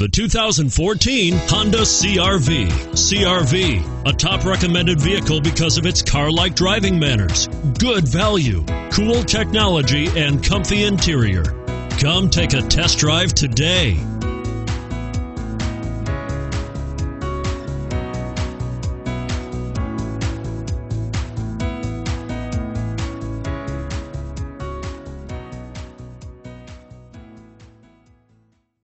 The 2014 Honda CRV. CRV, a top recommended vehicle because of its car like driving manners, good value, cool technology, and comfy interior. Come take a test drive today.